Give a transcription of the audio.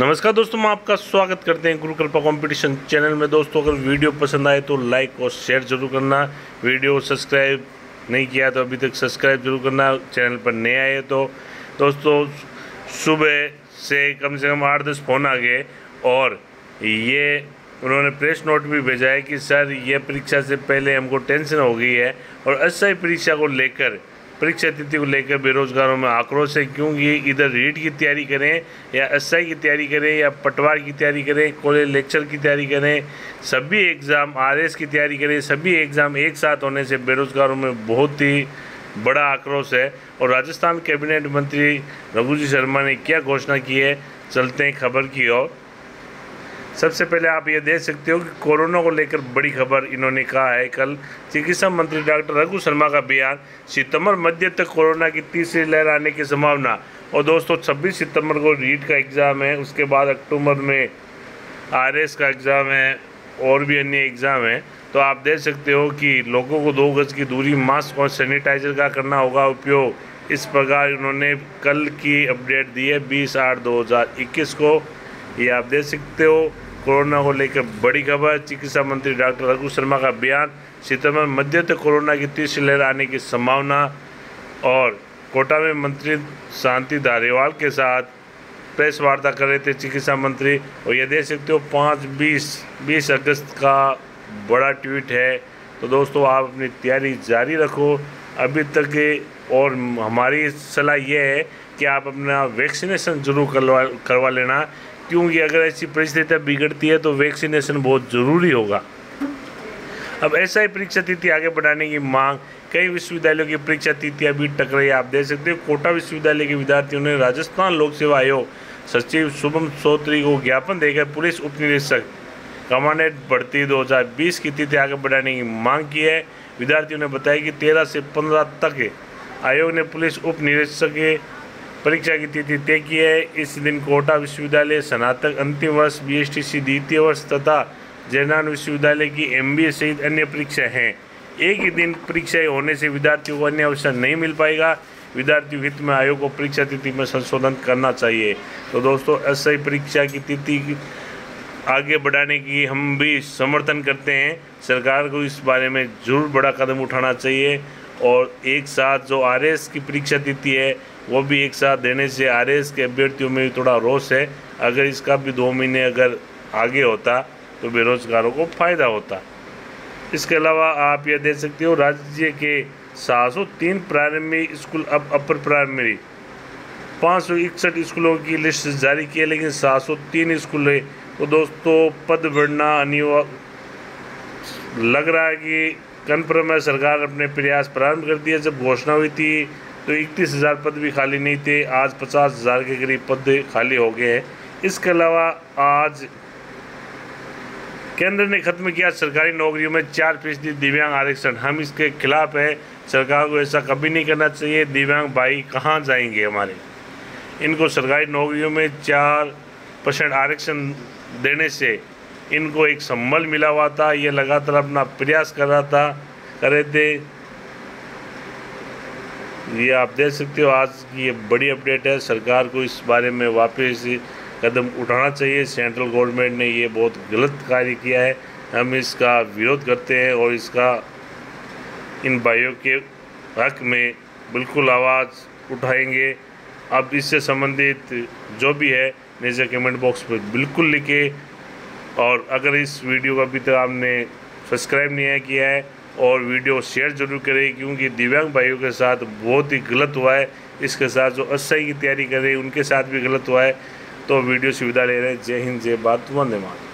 नमस्कार दोस्तों हम आपका स्वागत करते हैं गुरु कृपा कंपटीशन चैनल में। दोस्तों, अगर वीडियो पसंद आए तो लाइक और शेयर ज़रूर करना। वीडियो सब्सक्राइब नहीं किया तो अभी तक सब्सक्राइब ज़रूर करना। चैनल पर नए आए तो दोस्तों, सुबह से कम से कम आठ दस फ़ोन आ गए और ये उन्होंने प्रेस नोट भी भेजा है कि सर, ये परीक्षा से पहले हमको टेंशन हो गई है और एस परीक्षा को लेकर परीक्षा तिथि को लेकर बेरोजगारों में आक्रोश है। क्योंकि इधर रीट की तैयारी करें या एसआई की तैयारी करें या पटवार की तैयारी करें, कॉलेज लेक्चर की तैयारी करें, सभी एग्ज़ाम आरएस की तैयारी करें, सभी एग्ज़ाम एक साथ होने से बेरोजगारों में बहुत ही बड़ा आक्रोश है। और राजस्थान कैबिनेट मंत्री रघुजी शर्मा ने क्या घोषणा की है? चलते हैं खबर की ओर। सबसे पहले आप ये देख सकते हो कि कोरोना को लेकर बड़ी खबर इन्होंने कहा है कल। चिकित्सा मंत्री डॉक्टर रघु शर्मा का बयान, सितंबर मध्य तक कोरोना की तीसरी लहर आने की संभावना। और दोस्तों 26 सितंबर को रीट का एग्ज़ाम है, उसके बाद अक्टूबर में आरएस का एग्ज़ाम है, और भी अन्य एग्ज़ाम है। तो आप देख सकते हो कि लोगों को दो गज़ की दूरी, मास्क और सैनिटाइज़र का करना होगा उपयोग। इस प्रकार उन्होंने कल की अपडेट दी है, बीस आठ दो को। ये आप देख सकते हो कोरोना को लेकर बड़ी खबर चिकित्सा मंत्री डॉक्टर रघु शर्मा का बयान, सितंबर मध्य तक कोरोना की तीसरी लहर आने की संभावना और कोटा में मंत्री शांति धारीवाल के साथ प्रेस वार्ता कर रहे थे चिकित्सा मंत्री। और ये देख सकते हो, पाँच बीस बीस अगस्त का बड़ा ट्वीट है। तो दोस्तों, आप अपनी तैयारी जारी रखो। अभी तक और हमारी सलाह यह है कि आप अपना वैक्सीनेशन ज़रूर करवा करवा लेना। क्योंकि अगर ऐसी परिस्थितियाँ बिगड़ती है तो वैक्सीनेशन बहुत ज़रूरी होगा। अब ऐसा ही परीक्षा तिथि आगे बढ़ाने की मांग, कई विश्वविद्यालयों की परीक्षा तिथियाँ भी टक रही आप देख सकते हो, कोटा विश्वविद्यालय के विद्यार्थियों ने राजस्थान लोक सेवा आयोग, सचिव शुभम सोत्री को ज्ञापन देकर पुलिस उप निरीक्षक कमांडेंट भर्ती 2020 की तिथि आगे बढ़ाने की मांग की है। विद्यार्थियों ने बताया कि 13 से 15 तक आयोग ने पुलिस उप निरीक्षक परीक्षा की तिथि तय की है। इस दिन कोटा विश्वविद्यालय स्नातक अंतिम वर्ष बीएसटीसी द्वितीय वर्ष तथा जयनान विश्वविद्यालय की एम सहित अन्य परीक्षाएँ हैं। एक ही दिन परीक्षाएँ होने से विद्यार्थियों को अन्य अवसर नहीं मिल पाएगा। विद्यार्थियों हित में आयोग को परीक्षा तिथि में संशोधन करना चाहिए। तो दोस्तों एस परीक्षा की तिथि आगे बढ़ाने की हम भी समर्थन करते हैं। सरकार को इस बारे में ज़रूर बड़ा कदम उठाना चाहिए। और एक साथ जो आर की परीक्षा देती है, वो भी एक साथ देने से आर के अभ्यर्थियों में भी थोड़ा रोष है। अगर इसका भी दो महीने अगर आगे होता तो बेरोजगारों को फ़ायदा होता। इसके अलावा आप यह देख सकते हो, राज्य के सात सौ तीन प्राइमरी स्कूल अब अपर प्राइमरी। पाँच सौ इकसठ स्कूलों की लिस्ट जारी की है, लेकिन सात सौ तीन स्कूल है। तो दोस्तों, पद बढ़ना अनिवार्य लग रहा है कि कन्फर्म में सरकार अपने प्रयास प्रारंभ कर दिए, जब घोषणा हुई थी तो इकतीस हज़ार पद भी खाली नहीं थे, आज पचास हज़ार के करीब पद खाली हो गए हैं। इसके अलावा आज केंद्र ने खत्म किया सरकारी नौकरियों में चार फ़ीसदी दिव्यांग आरक्षण। हम इसके खिलाफ है, सरकार को ऐसा कभी नहीं करना चाहिए, दिव्यांग भाई कहाँ जाएँगे हमारे? इनको सरकारी नौकरियों में चार परसेंट आरक्षण देने से इनको एक संबल मिला हुआ था, ये लगातार अपना प्रयास कर रहा था, कर थे। ये आप देख सकते हो, आज की ये बड़ी अपडेट है, सरकार को इस बारे में वापस कदम उठाना चाहिए। सेंट्रल गवर्नमेंट ने ये बहुत गलत कार्य किया है। हम इसका विरोध करते हैं और इसका, इन भाइयों के हक में बिल्कुल आवाज़ उठाएँगे। अब इससे संबंधित जो भी है, नीचे कमेंट बॉक्स पर बिल्कुल लिखे। और अगर इस वीडियो को अभी तक आपने सब्सक्राइब नहीं किया है और वीडियो शेयर ज़रूर करें, क्योंकि दिव्यांग भाइयों के साथ बहुत ही गलत हुआ है। इसके साथ जो असाई की तैयारी कर रहे हैं, उनके साथ भी गलत हुआ है। तो वीडियो सुविधा ले रहे हैं। जय हिंद, जय बात वंदे मातरम।